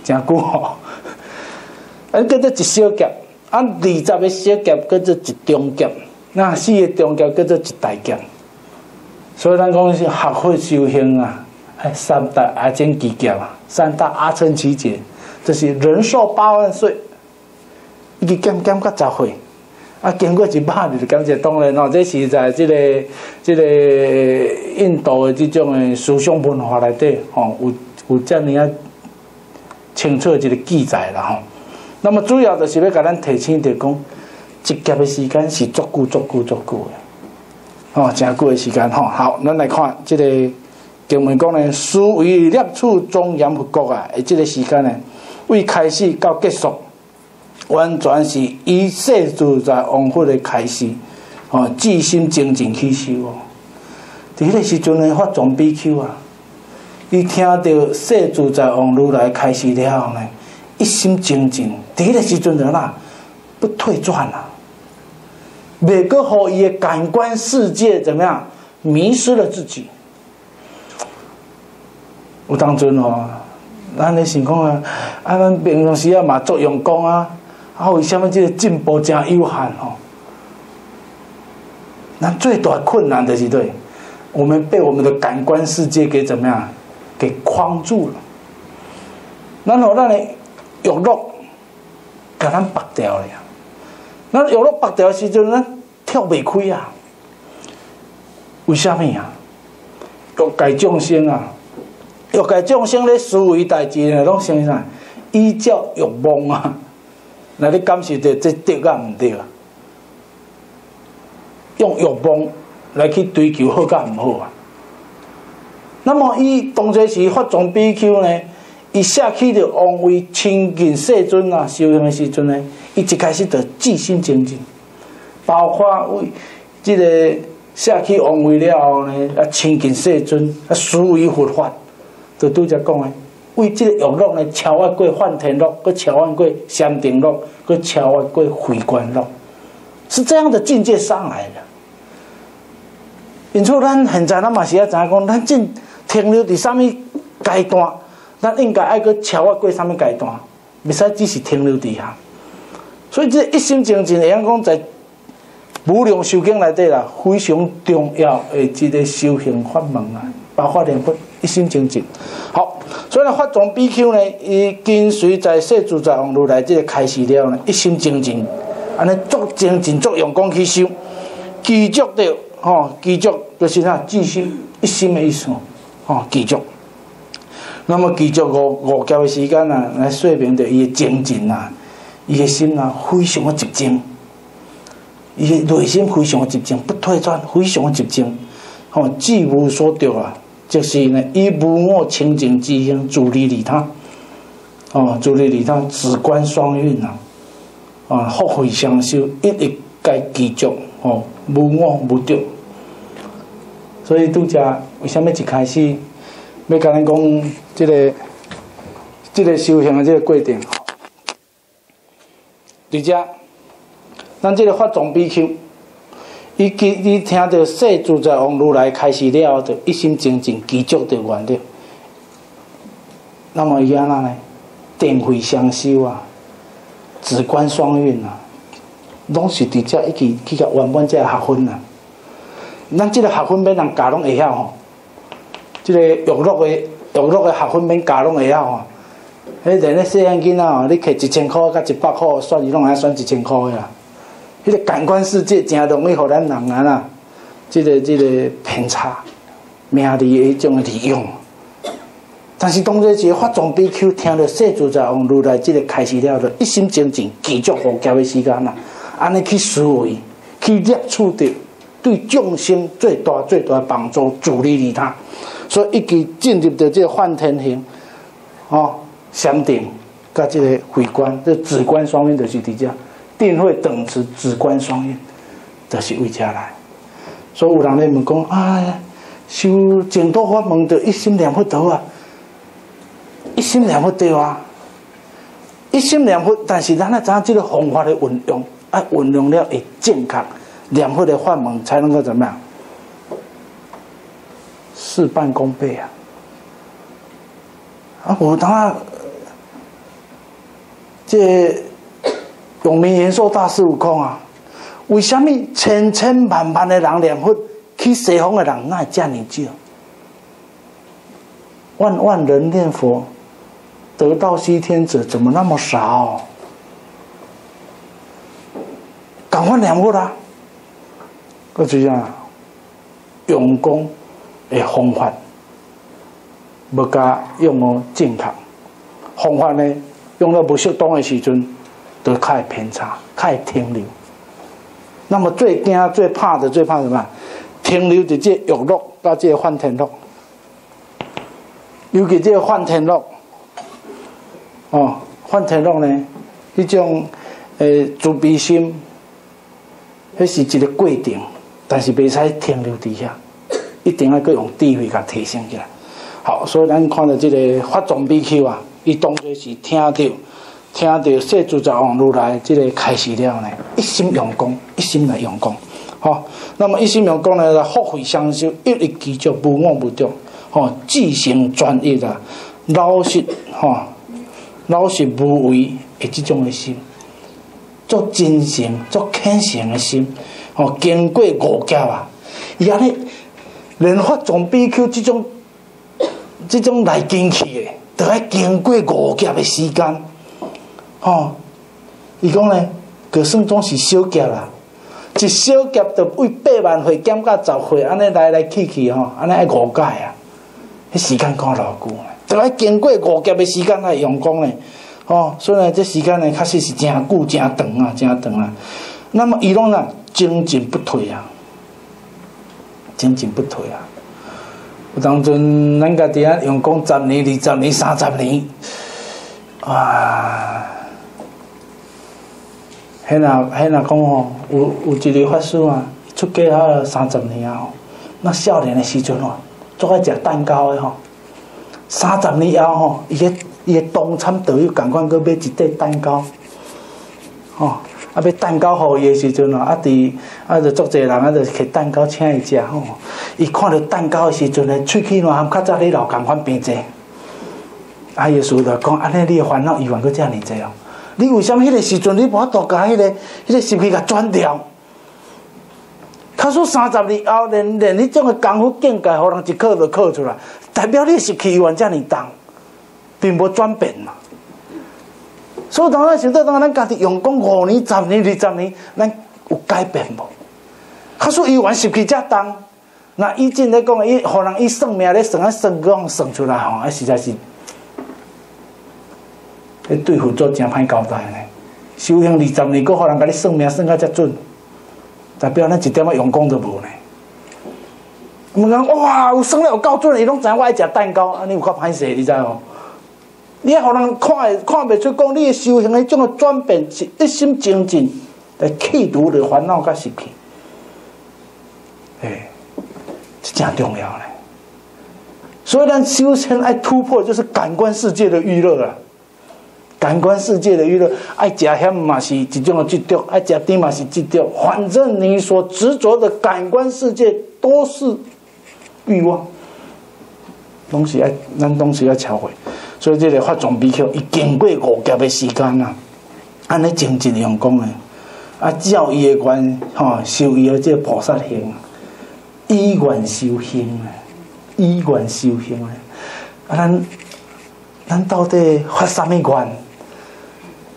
[SPEAKER 1] 真久吼！安尼叫做一小劫，啊二十个小劫叫做一中劫，那四个中劫叫做一大劫。所以咱讲是学会修行啊，三大阿僧祇劫啊，三大阿僧祇劫，就是人寿八万岁，一减减到十岁。啊，经过一百年就感谢当然哦，这是在这个这个印度的这种的思想文化内底吼，有有这样啊清楚的一个记载啦吼。那么主要就是要甲咱提醒着讲，一劫的时间是足久足久足久的，哦，真久的时间吼。好，咱来看这个经文讲呢，思维摄取庄严佛国啊，的这个时间呢，为开始到结束。完全是以世自在王佛的开始，哦，至心精进去修哦。伫迄个时阵呢，发藏比丘啊，伊听到世自在王如来开始了后呢，一心精进。伫迄个时阵人啦，不退转啊，每个互伊的感官世界怎么样，迷失了自己。有当阵哦，咱咧想讲啊，啊，咱平常时啊嘛作用功啊。啊，为什么这个进步真有限哦？那最大困难的是对，我们被我们的感官世界给怎么样，给框住了。然后让你娱乐，给咱拔掉了呀。那娱乐拔掉的时阵，咱跳不开啊。为什么呀？欲界众生啊，欲界众生咧思维代志呢，拢想啥？依照欲望啊。那你感受到这对啊毋对啊？用欲望来去追求好甲毋好啊。那么伊当初时发宗比丘呢，伊下起着王位亲近世尊啊，修行的时阵呢，伊一开始就自心精进，包括为即个下起王位了后呢，啊亲近世尊，啊思维佛法，就拄则讲的。为即个欲乐呢，超越过梵天乐，佮超越过禅定乐，佮超越过慧观乐，是这样的境界上来的。因此，咱现在咱嘛是要知影讲，咱正停留伫啥物阶段，咱应该爱佮超越过啥物阶段，袂使只是停留伫遐。所以，这一心精进，会晓讲在无量修经内底啦，非常重要的一个修行法门啊，包括念佛一心精进。好。所以呢，法藏比丘呢，伊跟随在世自在王如来这个开始了呢，一心精进，安尼足精进足用功去修，继续的吼，继续就是啥，继续一心的意思吼，继续。那么继续五五交的时间啊，来说明着伊的精进啊，伊的心啊，非常的集中，伊的内心非常的集中，不退转，非常的集中，吼，志无所得啊。就是呢，以无我清净之心助力利他，哦，助力利他，止观双运呐，啊，福慧双修，一一该继续哦，无我无得。所以拄则为虾米一开始要甲咱讲即个即个修行的即个过程？伫遮，咱即个法藏比丘。伊记伊听到世自在王如来开始了，就一心精进，继续的原则。那么伊安那呢？定慧双修啊，紫观双运啊，拢是伫遮一起去甲圆满这学分啊。咱即个学分免人教拢会晓吼，即个娱乐的娱乐的学分免教拢会晓吼。迄连咧细汉囡仔吼，你摕一千箍甲一百箍，选伊拢爱选一千箍的啦。迄个感官世界真容易互咱人啊啦，即个即个偏差、名利迄种利用。但是当这一个法藏比丘听到世主在王如来即个开始了的，一心精进，继续佛教的时间啦，安尼去思维，去接触着对众生最大最大的帮助，助力利他，所以一直进入到这个幻天行，哦，禅定，甲这个慧观，这止观双面就是伫遮。定会等持止观双运，这是为家来。所以有人咧问讲：哎，修净土法门的一心两不得啊！一心两不得啊！一心两不，但是咱咧知影这个方法的运用，啊，运用了会健康，两不的法门才能够怎么样？事半功倍啊！啊，我当然这。永明延寿大师有讲啊，为什么千千万万的人念佛，去西方的人那这么少？万万人念佛，得道西天者怎么那么少？赶快念佛啦！我就样用功的方法，不加用哦正确方法呢，用到不适当的时阵。都太偏差，太停留。那么最惊、最怕的、最怕什么？停留在这欲乐到这幻天乐，尤其这幻天乐，哦，幻天乐呢，迄种诶自卑心，迄是一个过程，但是袂使停留底下，一定要佮用智慧甲提升起来。好，所以咱看到这个法藏比丘啊，伊当作是听到。听到世主在王如来这个开始了呢，一心用功，一心来用功，吼。那么一心用功呢，福慧双修，一日继续无我无着，吼，自行专一啊老实，吼，老实无为的这种的心，做真诚、做虔诚的心，吼，经过五劫啊，伊安尼连法总比丘这种，这种来进去的，都要经过五劫的时间。哦，伊讲呢，个算总是小劫啦，一小劫就为八万岁减到十岁，安尼来来去去吼，安尼爱五届啊，迄时间讲偌久呢，就要经过五劫的时间来用功呢，吼，所以呢，这时间呢，确实是真久、真长啊、真长啊。那么伊拢呢，精进不退啊，精进不退啊。有当阵咱家己啊用功十年、二十年、三十年，哇！迄若迄若讲吼，有有一个法师啊，出家啊三十年啊，那少年的时阵哦，做爱食蛋糕的吼，三十年后吼，伊个伊个东参都有共款，去买一块蛋糕，吼，啊买蛋糕给伊的时阵哦，啊伫啊就足济人啊，就摕蛋糕请伊食吼，伊看到蛋糕的时阵咧，喙齿若含较早咧老共款变济，啊耶稣就讲，安尼你的烦恼遗忘搁遮尔济哦。你为什么迄个时阵你无法度甲迄个、迄个心气甲转掉？他说三十年后，连连你种个功夫境界，互人一刻就考出来，代表你是气完遮尔重，并无转变嘛。所以当咱想到当咱家己用功五年、十年、二十年，咱有改变无？他说伊完是气遮重，那以前咧讲，伊互人伊算命咧算啊算，讲算出来吼，啊实在是。迄对付做真歹交代呢。修行二十年，搁互人甲你算命算甲遮准，代表咱一点仔用功都无呢。毋讲哇，有算了有够准，伊拢知影我爱食蛋糕，安尼有较歹势，你知无？你爱互人看会看袂出，讲你的修行迄种的转变是一心精进来去除你烦恼甲习气，哎，是真重要呢。所以咱修行爱突破，就是感官世界的娱乐啊。感官世界的娱乐，爱食香嘛是一种的执着，爱食甜嘛是执着。反正你所执着的感官世界都是欲望，东西爱，咱东西要忏悔。所以这个法藏比丘，伊经过五劫的时间啊，安尼精进用功的，啊，教伊的观，吼，修伊的这菩萨行，依愿修行啊，依愿修行啊，啊，咱咱到底发什么愿？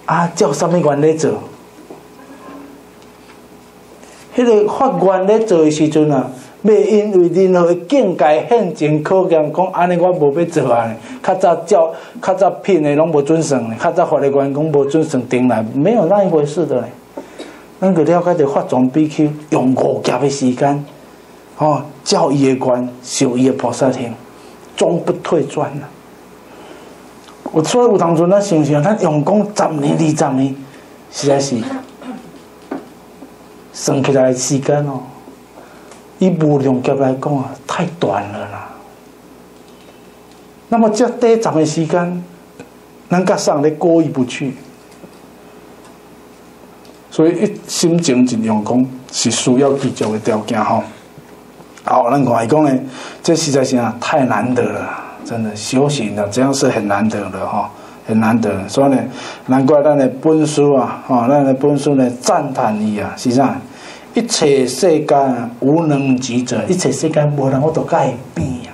[SPEAKER 1] 啊，照什么原理做？迄个法官咧做的时阵啊，要因为任何境界现前考验，讲安尼我无要做啊。较早照较早品的拢无准算咧，较早发的愿讲无准算定来，没有那一回事的咧。咱个了解着法藏比丘用五劫的时间，哦，照伊的观，受伊的菩萨行，终不退转啊。我所以有当阵咱想想，咱用功十年、二十年，实在是算起来时间哦，以无量劫来讲啊，太短了啦。那么这短暂的时间，咱甲上咧过意不去，所以一心精进用功是需要具足的条件吼。好，咱看伊讲呢，这实在是啊，太难得了。真的修行的，这样是很难得的哈，很难得。所以呢，难怪咱的本书啊，哈，咱的本书呢赞叹伊啊，是啥？一切世间无能及者，一切世间无人我都改变啊。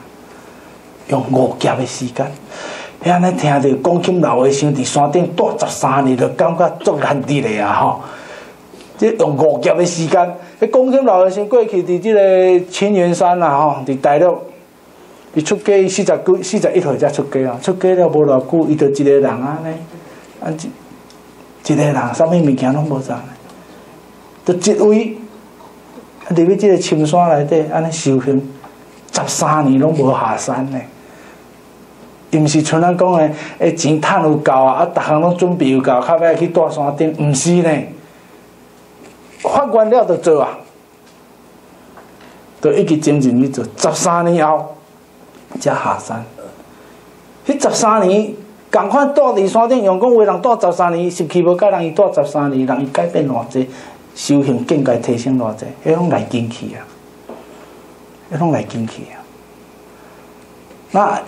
[SPEAKER 1] 用五劫的时间，遐尼听着讲起老的兄弟山顶住十三年，就感觉足难得的啊！吼，这用五劫的时间，迄讲起老的先过去伫即个青云山啊，吼，伫大陆。伊出家四十几、四十一岁才出家啊！出家了无偌久，伊就一个人啊呢，啊一一个人，啥物物件拢无呢，就一位入去即个深山内底，安尼修行十三年拢无下山呢。伊毋是像咱讲诶，诶钱趁有够啊，啊，逐项拢准备有够，较尾去大山顶，毋是呢。发愿了就做啊，就一直坚持去做，十三年后。才下山，迄十三年，共款住伫山顶，用讲为人住十三年，是去无甲人伊住十三年，人伊改变偌济，修行境界提升偌济，迄拢来进去啊，迄拢来进去啊。那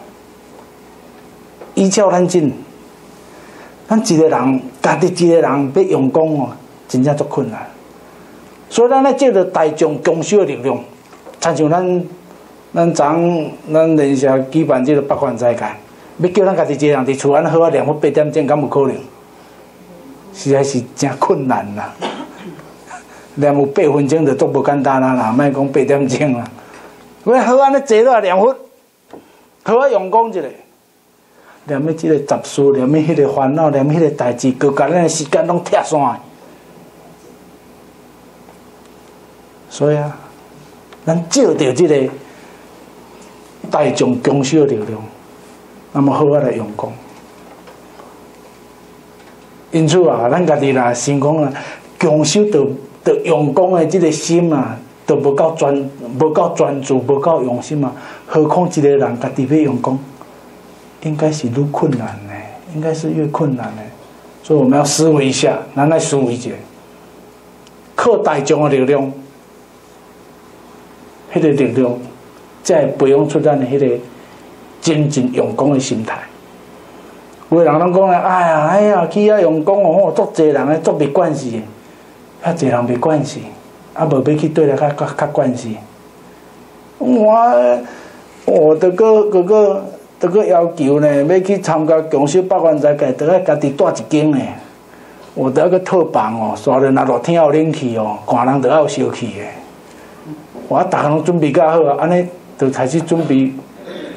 [SPEAKER 1] 依照咱真，咱一个人家己一个人要用功哦，真正足困难。所以咱咧借着大众共修的力量，参像咱。咱昨咱连续举办即个百万斋戒，要叫咱家己一个人伫厝安好啊念佛八点钟，敢有可能？实在是真困难啦！念有八分钟就足无简单啦，啦，莫讲八点钟啦。我好安尼坐落来念佛，好啊用功一下，念咩即个杂事，念咩迄个烦恼，念咩迄个代志，各甲咱的时间拢拆散。所以啊。咱借着即个大众供修的力量，那么好好来用功。因此啊，咱家己啦，先讲啊，供修的的用功的这个心啊，都无够专，无够专注，无够用心啊。何况一个人家己要用功，应该是愈困难呢，应该是越困难呢。所以我们要思维一下，咱来思维一下，靠大众的力量，迄个力量，才培养出咱迄个真正用功的心态。有人拢讲咧，哎呀，哎呀，去遐用功哦，足济人咧，足没关系，遐济人没关系，啊，无要去对咧较较较关系。我我的个个个这个要求呢，要去参加强修百万斋戒，都要家己带一间呢。我得个套房哦，刷了那热天要冷气哦，寒人都要烧气的。我逐项准备较好啊，安尼就开始准备。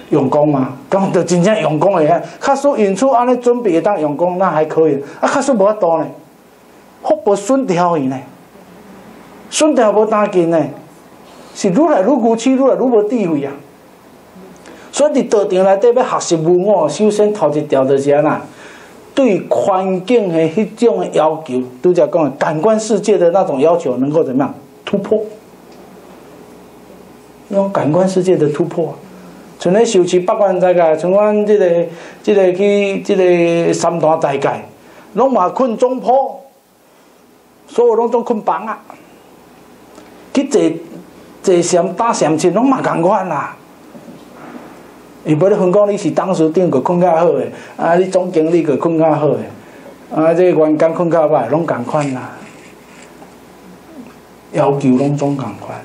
[SPEAKER 1] 用功啊，讲就真正用功的，卡数因此安尼准备当用功，那还可以。啊，卡数无法度呢，福报损掉伊呢，损掉无打紧呢，是愈来愈无趣，愈来愈无智慧啊。所以伫道场内底要学习无我，首先头一条就是安那，对环境的迄种要求，拄则讲感官世界的那种要求，能够怎么样突破？用感官世界的突破。像咧受持八关斋戒，像阮即个、即个去、即个三大斋戒，拢嘛困中铺，所有拢总困房啊。去坐坐禅打禅寝，拢嘛共款啦。伊无咧分讲你是董事长，个困较好诶，啊，你总经理个困较好诶，啊，这员工困较歹，拢共款啦。要求拢总共款。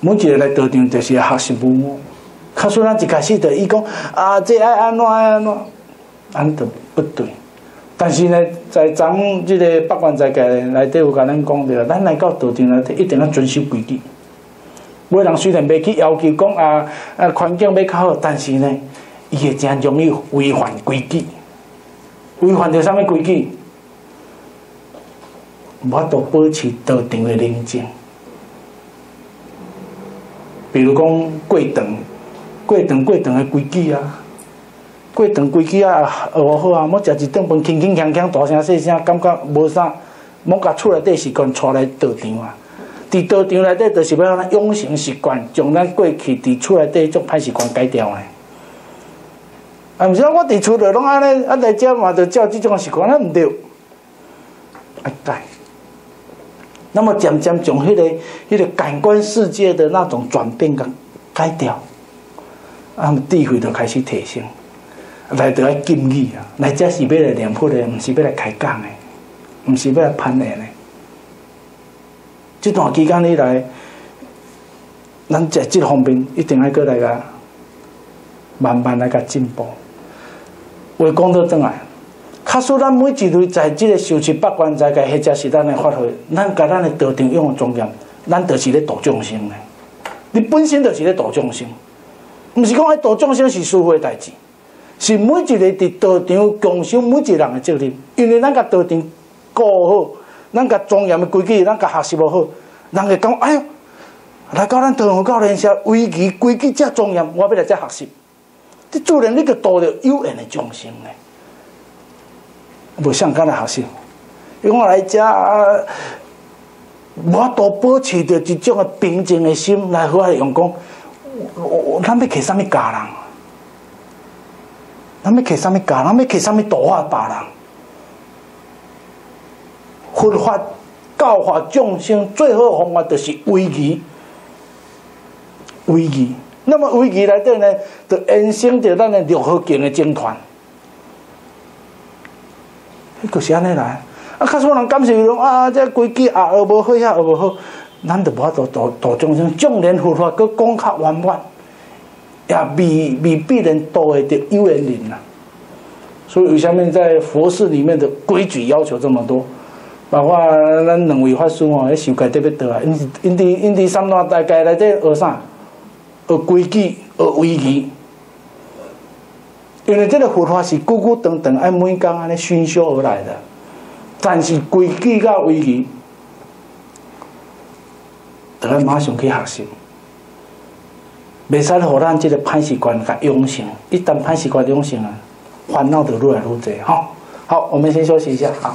[SPEAKER 1] 每一个来道场，就是学习父母。卡说咱一开始就伊讲啊，这爱安怎安怎，安都不对。但是呢，在咱即个八关斋戒内底有甲咱讲着，咱来到道场内底一定要遵守规矩。每人虽然袂去要求讲啊啊环境要较好，但是呢，伊会真容易违反规矩。违反着啥物规矩？无法度保持道场的宁静。比如讲过长、过长、过长的规矩啊，过长规矩啊，学好啊，要食一顿饭，轻轻锵锵，大声细声，感觉无啥，莫甲厝内底习惯带来道场啊。伫道场内底，就是要咱养成习惯，将咱过去伫厝内底种歹习惯改掉呢。啊，毋是啊我伫厝内拢安尼，啊来遮嘛，就照即种习惯，那毋对，爱改。那么渐渐从迄个、迄个感官世界的那种转变甲改掉，啊，智慧就开始提升，来得来敬意啊，来这是要来念佛的，毋是要来开讲的，毋是要来攀缘的。这段期间以来，咱在这方面一定要过来个慢慢来个进步。话讲到转来。卡说咱每一类在即个修持八关斋戒，或者是咱的发挥，咱甲咱的道场用的庄严，咱就是咧度众生的。你本身就是咧度众生，毋是讲爱度众生是师傅的代志，是每一个伫道场共修每一个人的责任。因为咱甲道场顾好，咱甲庄严的规矩，咱甲学习无好，人会讲哎哟，来到咱道场教练下，规矩规矩遮庄严，我要来遮学习。这自然你个度着有缘的众生呢。无相干的学习，因为我来遮，我都保持着一种的平静的心来好来用功。咱要摕啥物教人？咱要摕啥物教？咱要摕啥物度化别人？佛法教化众生最好方法就是威仪，威仪。那么威仪内底呢，就衍生着咱的六合敬的经团。迄个是安尼来，啊，较少人感受讲啊，这规矩啊学无好，遐学无好，咱就无法度度度众生，纵然佛法佫讲较圆满，也未未必能度会着有缘人呐。所以为什么在佛寺里面的规矩要求这么多？包括咱两位法师哦，迄受戒特别多啊，因因伫因伫三大大戒内底学啥？学规矩，学威仪。因为这个佛法是久久长长，按每天安尼熏修而来的，但是规矩甲威仪，就要马上去学习。未使互咱这个歹习惯甲养成，一旦歹习惯养成啊，烦恼就愈来愈多。好。好，我们先休息一下，好。